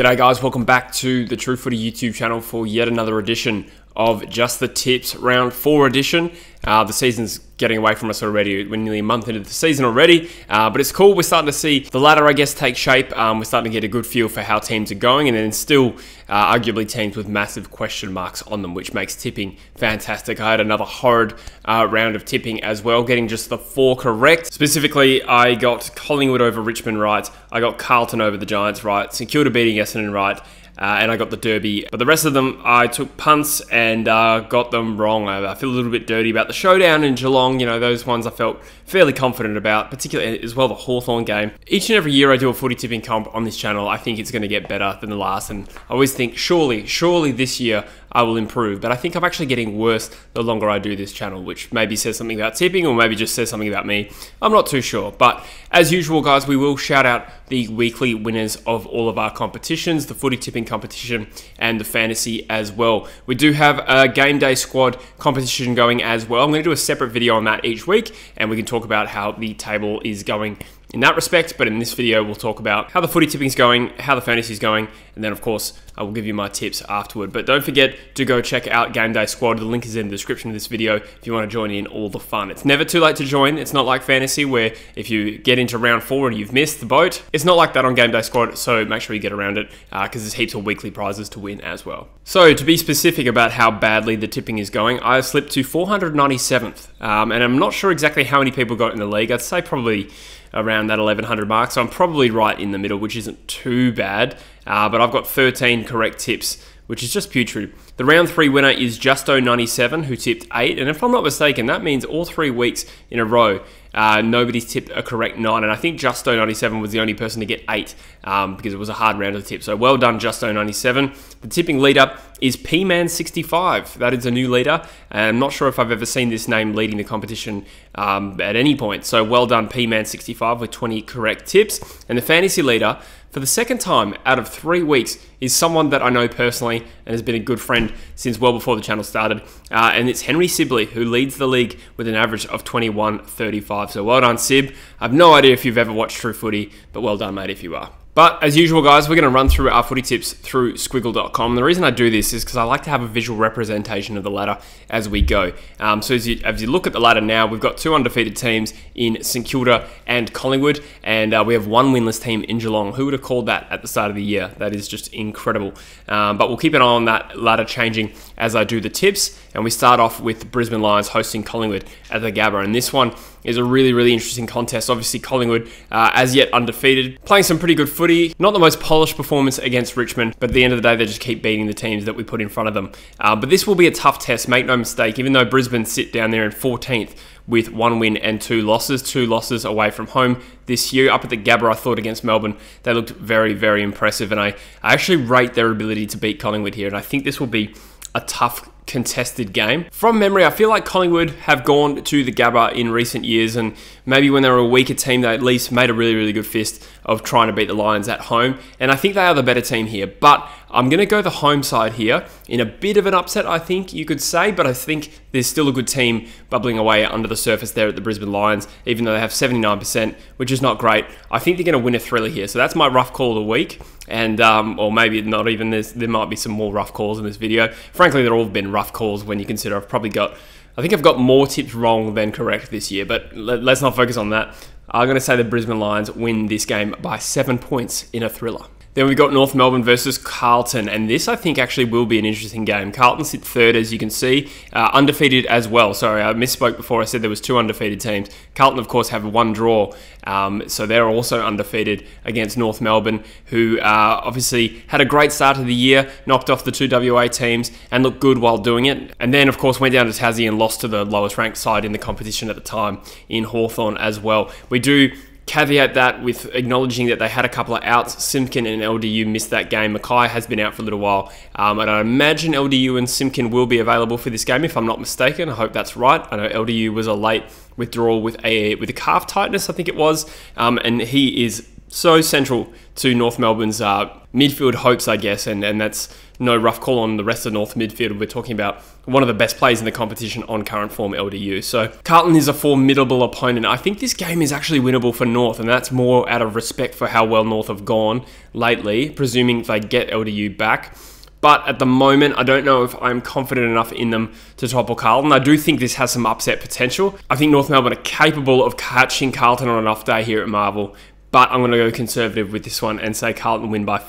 G'day guys, welcome back to the True Footy YouTube channel for yet another edition of Just the Tips Round 4 edition. Uh, the season's getting away from us already. We're nearly a month into the season already, uh, but it's cool. We're starting to see the ladder, I guess, take shape. Um, we're starting to get a good feel for how teams are going, and then still, uh, arguably, teams with massive question marks on them, which makes tipping fantastic. I had another horrid uh, round of tipping as well, getting just the four correct. Specifically, I got Collingwood over Richmond right, I got Carlton over the Giants right, St Kilda beating Essendon right, uh, and I got the Derby. But the rest of them, I took punts and uh, got them wrong. I, I, feel a little bit dirty about the showdown in Geelong. You know, those ones I felt fairly confident about, particularly as well the Hawthorn game. Each and every year I do a footy tipping comp on this channel, I think it's going to get better than the last. And I always think, surely, surely this year I will improve. But I think I'm actually getting worse the longer I do this channel, which maybe says something about tipping or maybe just says something about me. I'm not too sure. But as usual, guys, we will shout out the weekly winners of all of our competitions, the footy tipping competition and the fantasy as well. We do have a game day squad competition going as well. I'm going to do a separate video on that each week and we can talk about how the table is going in that respect. But in this video, we'll talk about how the footy tipping is going, how the fantasy is going, and then of course, I will give you my tips afterward. But don't forget to go check out Game Day Squad. The link is in the description of this video if you want to join in all the fun. It's never too late to join. It's not like fantasy where if you get into round four and you've missed the boat, it's not like that on Game Day Squad. So make sure you get around it because uh, there's heaps of weekly prizes to win as well. So to be specific about how badly the tipping is going, I slipped to 497th, um, and I'm not sure exactly how many people got in the league. I'd say probably around that 1100 mark. So I'm probably right in the middle, which isn't too bad. Uh, but I've got 13 correct tips, which is just putrid. The round three winner is Justo97, who tipped eight. And if I'm not mistaken, that means all three weeks in a row, uh, nobody's tipped a correct nine. And I think Justo97 was the only person to get eight um, because it was a hard round of the tip. So well done, Justo97. The tipping leader is P-Man65. That is a new leader. I'm not sure if I've ever seen this name leading the competition um, at any point. So well done, P-Man65 with 20 correct tips. And the fantasy leader, for the second time out of three weeks, is someone that I know personally and has been a good friend since well before the channel started. Uh, and it's Henry Sibley, who leads the league with an average of 21.35. So well done, Sib. I have no idea if you've ever watched True Footy, but well done, mate, if you are. But as usual, guys, we're going to run through our footy tips through squiggle.com. The reason I do this is because I like to have a visual representation of the ladder as we go. Um, so as you, as you, look at the ladder now, we've got two undefeated teams in St Kilda and Collingwood, and uh, we have one winless team in Geelong. Who would have called that at the start of the year? That is just incredible. Um, but we'll keep an eye on that ladder changing as I do the tips. And we start off with Brisbane Lions hosting Collingwood at the Gabba. And this one is a really, really interesting contest. Obviously, Collingwood, uh, as yet undefeated, playing some pretty good footy. Not the most polished performance against Richmond, but at the end of the day, they just keep beating the teams that we put in front of them. Uh, but this will be a tough test, make no mistake, even though Brisbane sit down there in 14th with one win and two losses, two losses away from home this year. Up at the Gabba, I thought against Melbourne, they looked very, very impressive. And I, I actually rate their ability to beat Collingwood here. And I think this will be a tough contested game. From memory, I feel like Collingwood have gone to the Gabba in recent years, and maybe when they were a weaker team, they at least made a really, really good fist of trying to beat the Lions at home. And I think they are the better team here. But I'm going to go the home side here in a bit of an upset, I think you could say, but I think there's still a good team bubbling away under the surface there at the Brisbane Lions, even though they have 79%, which is not great. I think they're going to win a thriller here. So that's my rough call of the week. And, um, or maybe not even, there might be some more rough calls in this video. Frankly, they're all been rough calls when you consider I've probably got, I think I've got more tips wrong than correct this year, but let's not focus on that. I'm going to say the Brisbane Lions win this game by seven points in a thriller. Then we've got North Melbourne versus Carlton, and this I think actually will be an interesting game. Carlton sit third, as you can see, uh, undefeated as well. Sorry, I misspoke before. I said there was two undefeated teams. Carlton, of course, have one draw, um, so they're also undefeated against North Melbourne, who uh, obviously had a great start of the year, knocked off the two WA teams, and looked good while doing it. And then, of course, went down to Tassie and lost to the lowest ranked side in the competition at the time in Hawthorn as well. We do caveat that with acknowledging that they had a couple of outs. Simpkin and LDU missed that game. Mackay has been out for a little while. Um, and I imagine LDU and Simpkin will be available for this game, if I'm not mistaken. I hope that's right. I know LDU was a late withdrawal with a with a calf tightness, I think it was. Um, and he is so central to North Melbourne's uh, midfield hopes, I guess, and, and that's no rough call on the rest of North midfield. We're talking about one of the best players in the competition on current form LDU. So Carlton is a formidable opponent. I think this game is actually winnable for North, and that's more out of respect for how well North have gone lately, presuming they get LDU back. But at the moment, I don't know if I'm confident enough in them to topple Carlton. I do think this has some upset potential. I think North Melbourne are capable of catching Carlton on an off day here at Marvel, but I'm going to go conservative with this one and say Carlton win by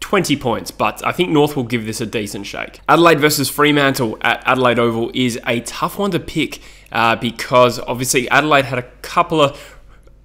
20 points, but I think North will give this a decent shake. Adelaide versus Fremantle at Adelaide Oval is a tough one to pick uh, because obviously Adelaide had a couple of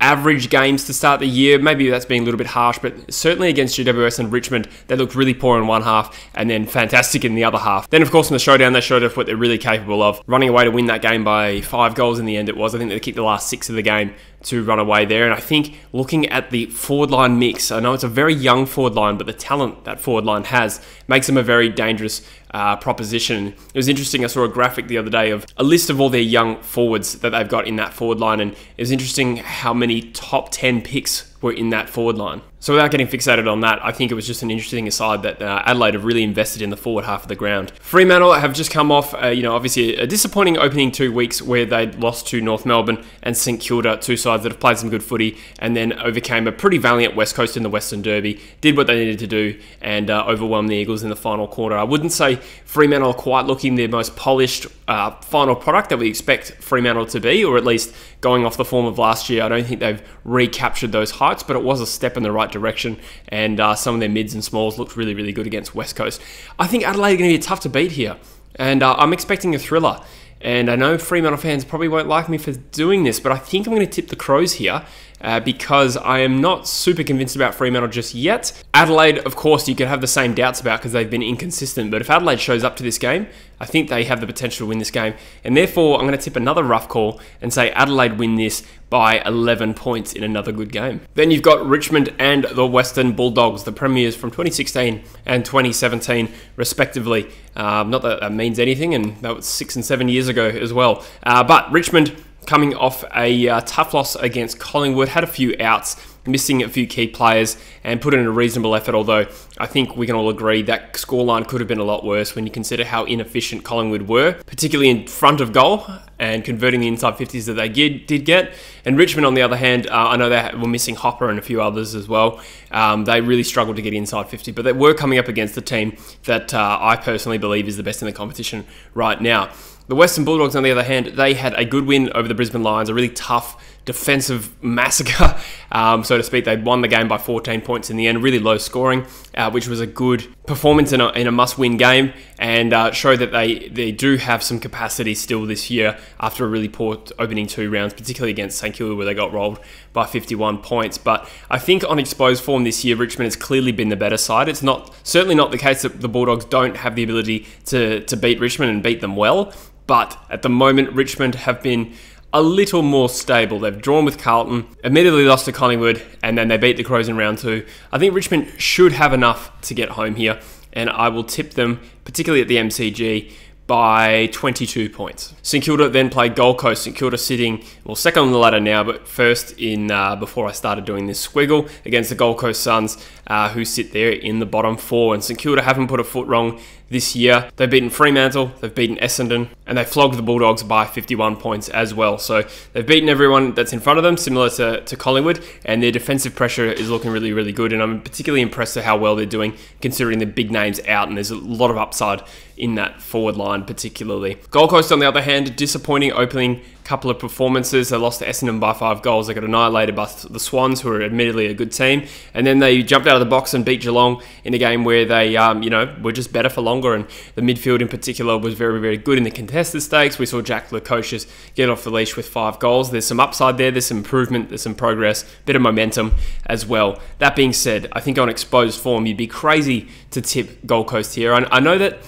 average games to start the year. Maybe that's being a little bit harsh, but certainly against GWS and Richmond, they looked really poor in one half and then fantastic in the other half. Then, of course, in the showdown, they showed off what they're really capable of. Running away to win that game by five goals in the end, it was. I think they kicked the last six of the game to run away there. And I think looking at the forward line mix, I know it's a very young forward line, but the talent that forward line has makes them a very dangerous uh, proposition. It was interesting. I saw a graphic the other day of a list of all their young forwards that they've got in that forward line, and it was interesting how many top 10 picks were in that forward line. So without getting fixated on that, I think it was just an interesting aside that uh, Adelaide have really invested in the forward half of the ground. Fremantle have just come off, uh, you know, obviously a disappointing opening two weeks where they lost to North Melbourne and St Kilda, two sides that have played some good footy, and then overcame a pretty valiant West Coast in the Western Derby, did what they needed to do, and uh, overwhelmed the Eagles in the final quarter. I wouldn't say Fremantle are quite looking their most polished uh, final product that we expect Fremantle to be, or at least going off the form of last year. I don't think they've recaptured those but it was a step in the right direction, and uh, some of their mids and smalls looked really, really good against West Coast. I think Adelaide are going to be tough to beat here, and uh, I'm expecting a thriller. And I know Fremantle fans probably won't like me for doing this, but I think I'm going to tip the Crows here uh, because I am not super convinced about Fremantle just yet. Adelaide, of course, you could have the same doubts about because they've been inconsistent, but if Adelaide shows up to this game, I think they have the potential to win this game. And therefore, I'm going to tip another rough call and say Adelaide win this by 11 points in another good game. Then you've got Richmond and the Western Bulldogs, the premiers from 2016 and 2017, respectively. Um, not that that means anything, and that was six and seven years ago as well. Uh, but Richmond coming off a uh, tough loss against Collingwood, had a few outs, missing a few key players, and put in a reasonable effort. Although I think we can all agree that scoreline could have been a lot worse when you consider how inefficient Collingwood were, particularly in front of goal and converting the inside 50s that they did, did get. And Richmond, on the other hand, uh, I know they were missing Hopper and a few others as well. Um, they really struggled to get inside 50, but they were coming up against a team that uh, I personally believe is the best in the competition right now. The Western Bulldogs, on the other hand, they had a good win over the Brisbane Lions, a really tough defensive massacre, um, so to speak. They won the game by 14 points in the end, really low scoring, uh, which was a good performance in a, in a must-win game, and uh, showed that they, they do have some capacity still this year after a really poor opening two rounds, particularly against St Kilda where they got rolled by 51 points. But I think on exposed form this year, Richmond has clearly been the better side. It's not certainly not the case that the Bulldogs don't have the ability to to beat Richmond and beat them well. But at the moment, Richmond have been a little more stable. They've drawn with Carlton, immediately lost to Collingwood, and then they beat the Crows in round two. I think Richmond should have enough to get home here, and I will tip them, particularly at the MCG, by 22 points. St Kilda then played Gold Coast. St Kilda sitting, well, second on the ladder now, but first in uh, before I started doing this squiggle against the Gold Coast Suns, uh, who sit there in the bottom four. And St Kilda haven't put a foot wrong this year. They've beaten Fremantle, they've beaten Essendon, and they flogged the Bulldogs by 51 points as well. So they've beaten everyone that's in front of them, similar to, to Collingwood, and their defensive pressure is looking really, really good. And I'm particularly impressed at how well they're doing, considering the big names out, and there's a lot of upside in that forward line, particularly. Gold Coast, on the other hand, disappointing opening couple of performances. They lost to Essendon by five goals. They got annihilated by the Swans, who are admittedly a good team. And then they jumped out of the box and beat Geelong in a game where they, um, you know, were just better for longer. And the midfield in particular was very, very good in the contested stakes. We saw Jack Lukosius get off the leash with five goals. There's some upside there. There's some improvement. There's some progress. Bit of momentum as well. That being said, I think on exposed form, you'd be crazy to tip Gold Coast here. I, I know that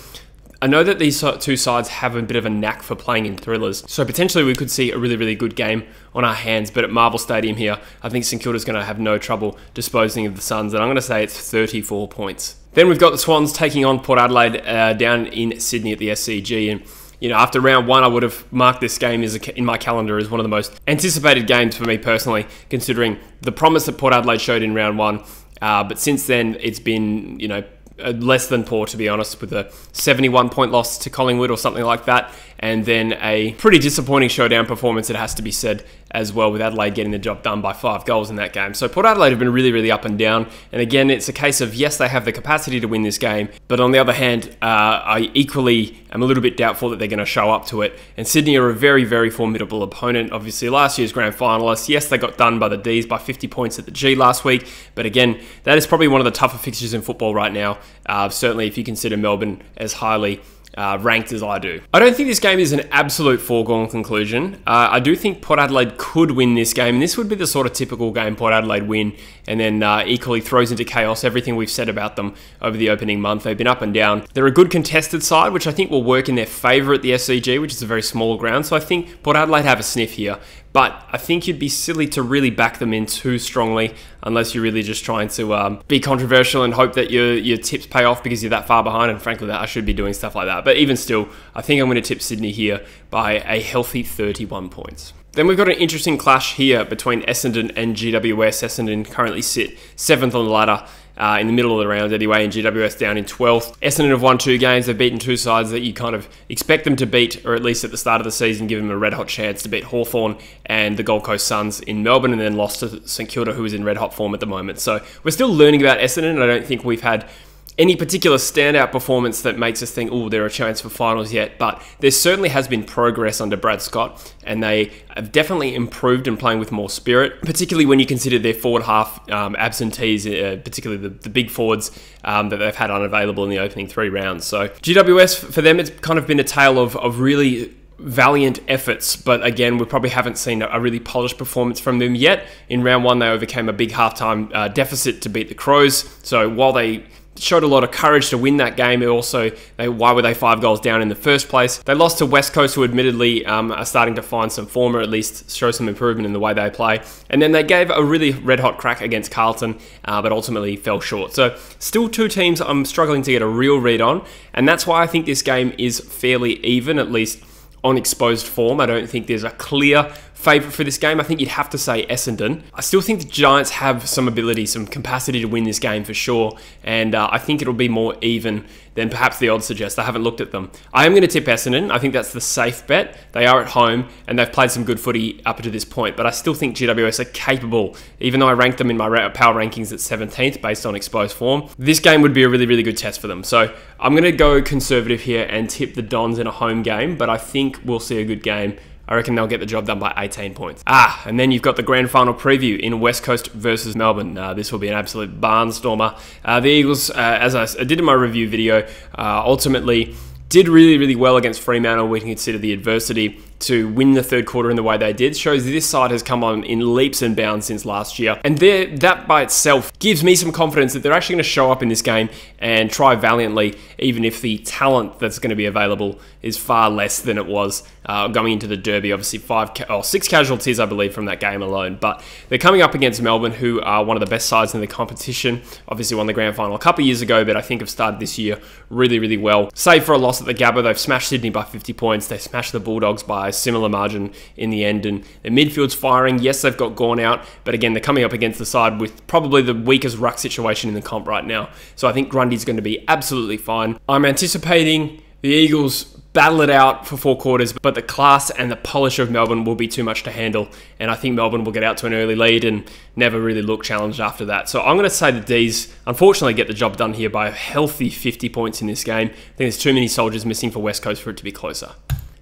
I know that these two sides have a bit of a knack for playing in thrillers, so potentially we could see a really, really good game on our hands. But at Marvel Stadium here, I think St Kilda's going to have no trouble disposing of the Suns, and I'm going to say it's 34 points. Then we've got the Swans taking on Port Adelaide uh, down in Sydney at the SCG, and you know, after round one, I would have marked this game as a, in my calendar as one of the most anticipated games for me personally, considering the promise that Port Adelaide showed in round one. Uh, but since then, it's been, you know, Uh, less than poor, to be honest, with a 71 point loss to Collingwood or something like that, and then a pretty disappointing showdown performance, it has to be said, as well, with Adelaide getting the job done by five goals in that game. So Port Adelaide have been really, really up and down. And again, it's a case of yes, they have the capacity to win this game, but on the other hand, uh, I equally am a little bit doubtful that they're going to show up to it. And Sydney are a very, very formidable opponent. Obviously, last year's grand finalists. Yes, they got done by the D's by 50 points at the G last week, but again, that is probably one of the tougher fixtures in football right now. Uh, certainly, if you consider Melbourne as highly uh, ranked as I do. I don't think this game is an absolute foregone conclusion. Uh, I do think Port Adelaide could win this game, and this would be the sort of typical game Port Adelaide win, and then uh, equally throws into chaos everything we've said about them over the opening month. They've been up and down. They're a good contested side, which I think will work in their favour at the SCG, which is a very small ground. So I think Port Adelaide have a sniff here. But I think you'd be silly to really back them in too strongly unless you're really just trying to um, be controversial and hope that your, your tips pay off because you're that far behind. And frankly, that I should be doing stuff like that. But even still, I think I'm going to tip Sydney here by a healthy 31 points. Then we've got an interesting clash here between Essendon and GWS. Essendon currently sit seventh on the ladder uh, in the middle of the round anyway, and GWS down in 12th. Essendon have won two games. They've beaten two sides that you kind of expect them to beat, or at least at the start of the season, give them a red hot chance to beat Hawthorn and the Gold Coast Suns in Melbourne, and then lost to St Kilda, who is in red hot form at the moment. So we're still learning about Essendon. I don't think we've had any particular standout performance that makes us think, oh, there are a chance for finals yet. But there certainly has been progress under Brad Scott, and they have definitely improved in playing with more spirit, particularly when you consider their forward half um, absentees, uh, particularly the, the, big forwards um, that they've had unavailable in the opening three rounds. So GWS, for them, it's kind of been a tale of, of really valiant efforts, but again, we probably haven't seen a really polished performance from them yet. In round one, they overcame a big halftime uh, deficit to beat the Crows. So while they showed a lot of courage to win that game. also, they, why were they five goals down in the first place? They lost to West Coast, who admittedly um, are starting to find some form, or at least show some improvement in the way they play. And then they gave a really red hot crack against Carlton, uh, but ultimately fell short. So, still two teams I'm struggling to get a real read on, and that's why I think this game is fairly even, at least on exposed form. I don't think there's a clear favourite for this game. I think you'd have to say Essendon. I still think the Giants have some ability, some capacity to win this game for sure, and uh, I think it'll be more even than perhaps the odds suggest. I haven't looked at them. I am going to tip Essendon. I think that's the safe bet. They are at home and they've played some good footy up to this point, but I still think GWS are capable, even though I ranked them in my power rankings at 17th based on exposed form. This game would be a really, really good test for them. So I'm going to go conservative here and tip the Dons in a home game, but I think we'll see a good game I reckon they'll get the job done by 18 points. Ah, and then you've got the grand final preview in West Coast versus Melbourne. Uh, this will be an absolute barnstormer. Uh, the Eagles, uh, as I, did in my review video, uh, ultimately did really, really well against Fremantle. We can consider the adversity to win the third quarter in the way they did shows this side has come on in leaps and bounds since last year. And that by itself gives me some confidence that they're actually going to show up in this game and try valiantly, even if the talent that's going to be available is far less than it was uh, going into the Derby. Obviously, five or oh, six casualties, I believe, from that game alone. But they're coming up against Melbourne, who are one of the best sides in the competition. Obviously, won the grand final a couple of years ago, but I think have started this year really, really well. Save for a loss at the Gabba, they've smashed Sydney by 50 points. They smashed the Bulldogs by similar margin in the end. And the midfield's firing. Yes, they've got Gawn out, but again, they're coming up against the side with probably the weakest ruck situation in the comp right now. So I think Grundy's going to be absolutely fine. I'm anticipating the Eagles battle it out for four quarters, but the class and the polish of Melbourne will be too much to handle. And I think Melbourne will get out to an early lead and never really look challenged after that. So I'm going to say the D's unfortunately get the job done here by a healthy 50 points in this game. I think there's too many soldiers missing for West Coast for it to be closer.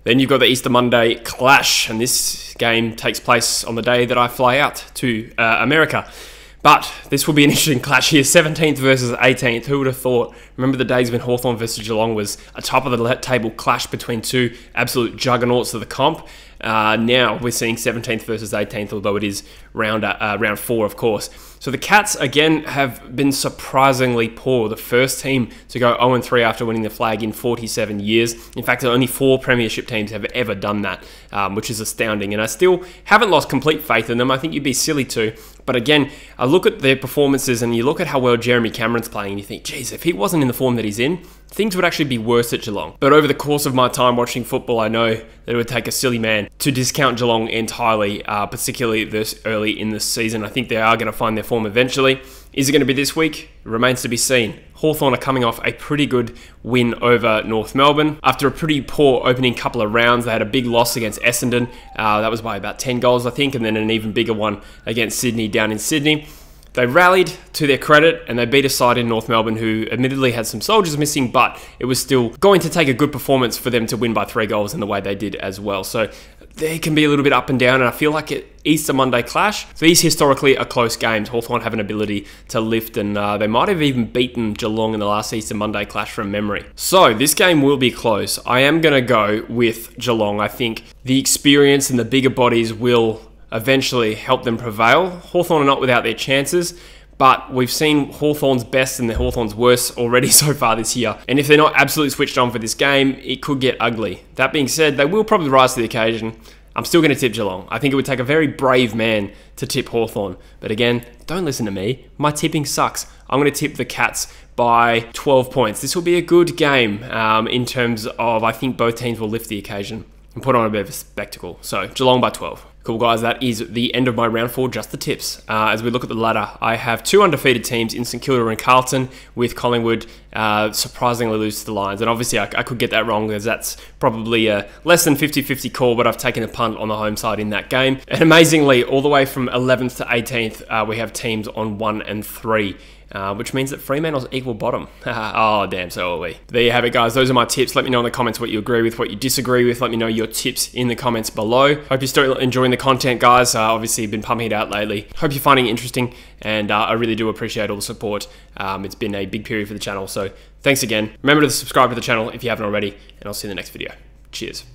Then you've got the Easter Monday clash, and this game takes place on the day that I fly out to uh, America. But this will be an interesting clash here 17th versus 18th. Who would have thought? Remember the days when Hawthorn versus Geelong was a top of the table clash between two absolute juggernauts of the comp? Uh, now we're seeing 17th versus 18th, although it is round uh, round four, of course. So the Cats again have been surprisingly poor. The first team to go 0 3 after winning the flag in 47 years. In fact, only four Premiership teams have ever done that, um, which is astounding. And I still haven't lost complete faith in them. I think you'd be silly to. But again, I look at their performances and you look at how well Jeremy Cameron's playing, and you think, geez, if he wasn't in the form that he's in, things would actually be worse at Geelong. But over the course of my time watching football, I know that it would take a silly man to discount Geelong entirely, uh, particularly this early in the season. I think they are going to find their form eventually. Is it going to be this week? It remains to be seen. Hawthorn are coming off a pretty good win over North Melbourne. After a pretty poor opening couple of rounds, they had a big loss against Essendon. Uh, that was by about 10 goals, I think, and then an even bigger one against Sydney down in Sydney. They rallied to their credit and they beat a side in North Melbourne who admittedly had some soldiers missing, but it was still going to take a good performance for them to win by three goals in the way they did as well. So they can be a little bit up and down, and I feel like it Easter Monday clash. These historically are close games. Hawthorn have an ability to lift, and uh, they might have even beaten Geelong in the last Easter Monday clash from memory. So this game will be close. I am going to go with Geelong. I think the experience and the bigger bodies will eventually help them prevail. Hawthorn are not without their chances, but we've seen Hawthorn's best and the Hawthorn's worst already so far this year. And if they're not absolutely switched on for this game, it could get ugly. That being said, they will probably rise to the occasion. I'm still going to tip Geelong. I think it would take a very brave man to tip Hawthorn. But again, don't listen to me. My tipping sucks. I'm going to tip the Cats by 12 points. This will be a good game um, in terms of I think both teams will lift the occasion and put on a bit of a spectacle. So Geelong by 12. Cool, guys. That is the end of my round four, just the tips. Uh, as we look at the ladder, I have two undefeated teams in St Kilda and Carlton, with Collingwood uh, surprisingly lose to the Lions. And obviously, I, I could get that wrong, because that's probably a less than 50 50 call, but I've taken a punt on the home side in that game. And amazingly, all the way from 11th to 18th, uh, we have teams on 1 and 3 uh, which means that Fremantle's equal bottom. oh, damn, so are we. There you have it, guys. Those are my tips. Let me know in the comments what you agree with, what you disagree with. Let me know your tips in the comments below. Hope you're still enjoying the content, guys. Uh, obviously, been pumping it out lately. Hope you're finding it interesting, and uh, I really do appreciate all the support. Um, it's been a big period for the channel, so thanks again. Remember to subscribe to the channel if you haven't already, and I'll see you in the next video. Cheers.